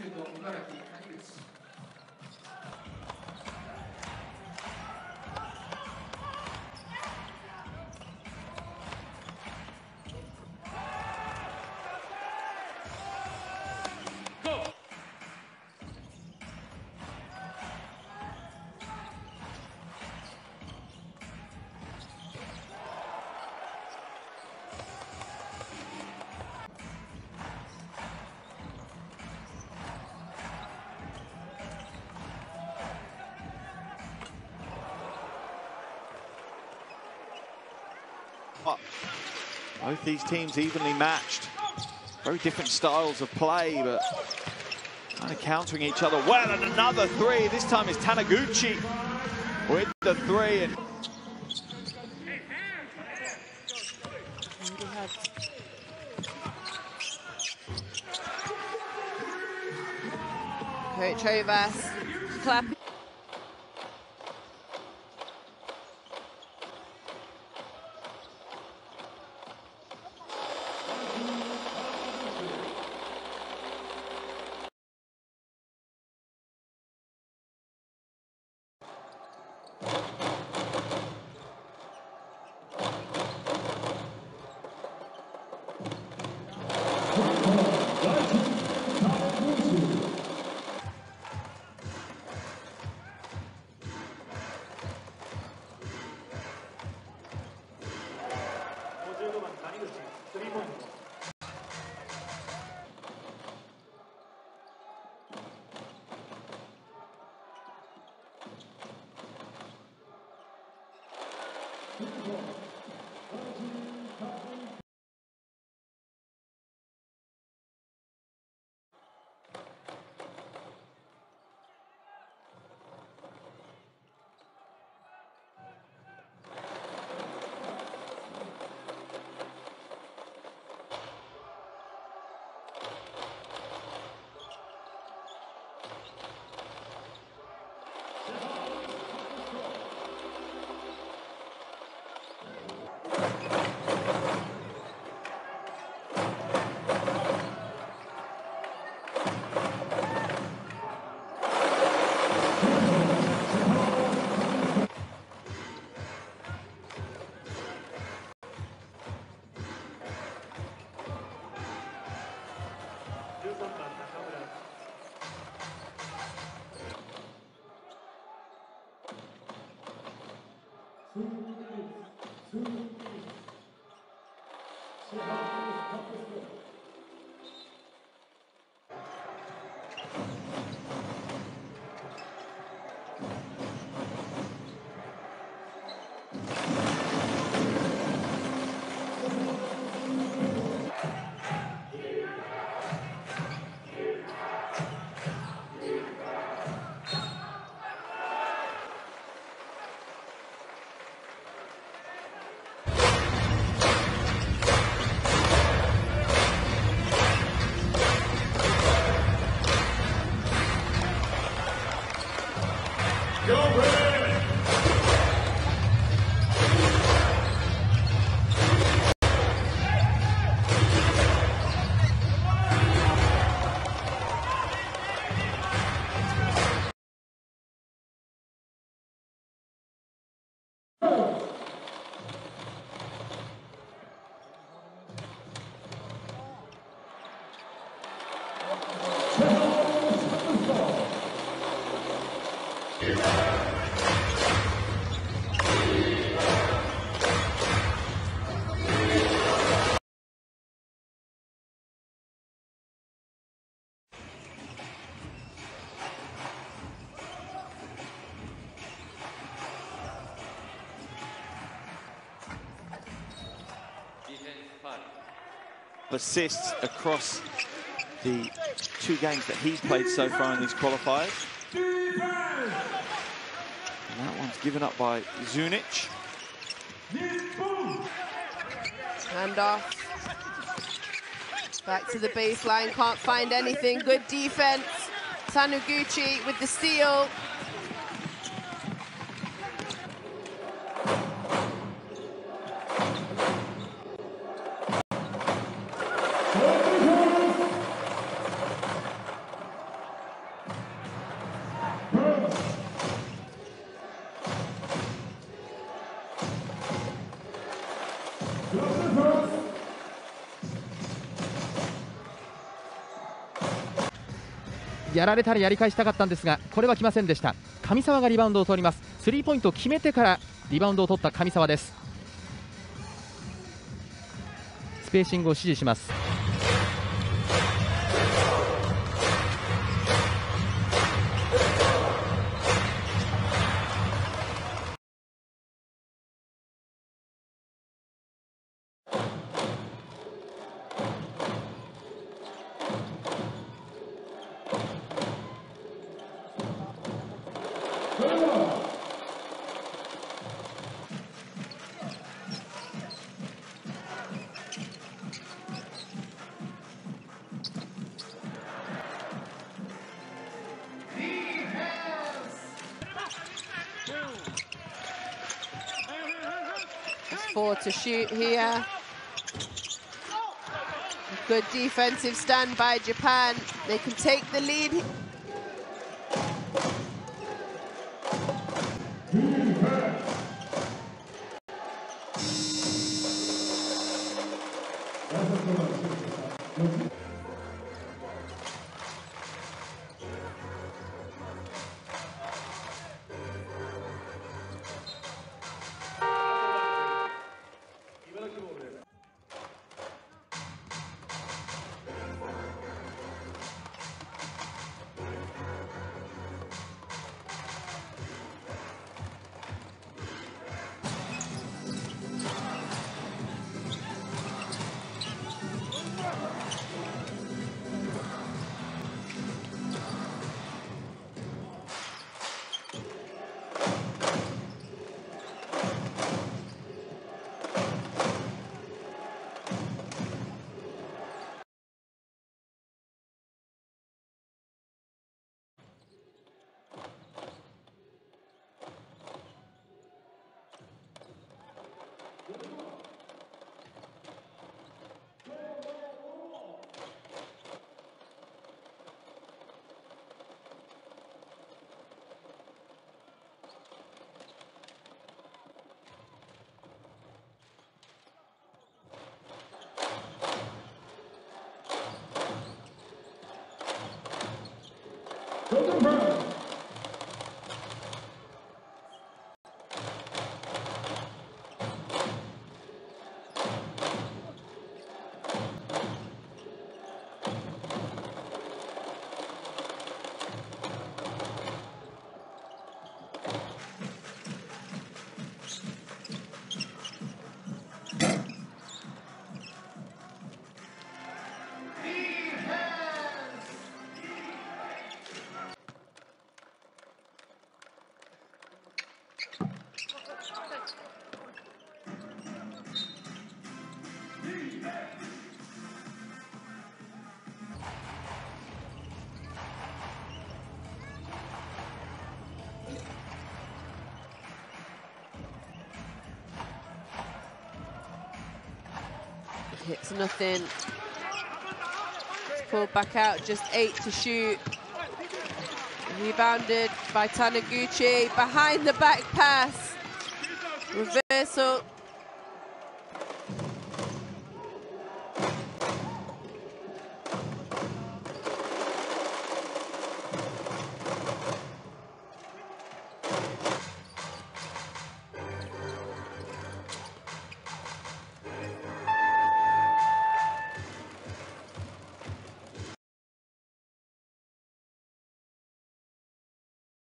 シュート、茨城、谷口。Both these teams evenly matched. Very different styles of play, but kind of countering each other well. And another three. This time it's Taniguchi with the three. And Coach Hovasse clapping. Two, two, two. Oh. Assists across the two games that he's played so far in these qualifiers. And that one's given up by Zunic. Hand off. Back to the baseline, can't find anything. Good defense. Taniguchi with the steal. やられたらやり返したかったんですがこれは来ませんでした。上沢がリバウンドを取ります。スリーポイントを決めてからリバウンドを取った上沢です。スペーシングを指示します。Four to shoot here. Good defensive stand by Japan. They can take the lead. Golden Brown. Hits nothing. It's pulled back out, just eight to shoot. Rebounded by Taniguchi. Behind the back pass. Reversal